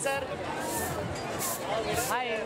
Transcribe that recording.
Sir. Hi.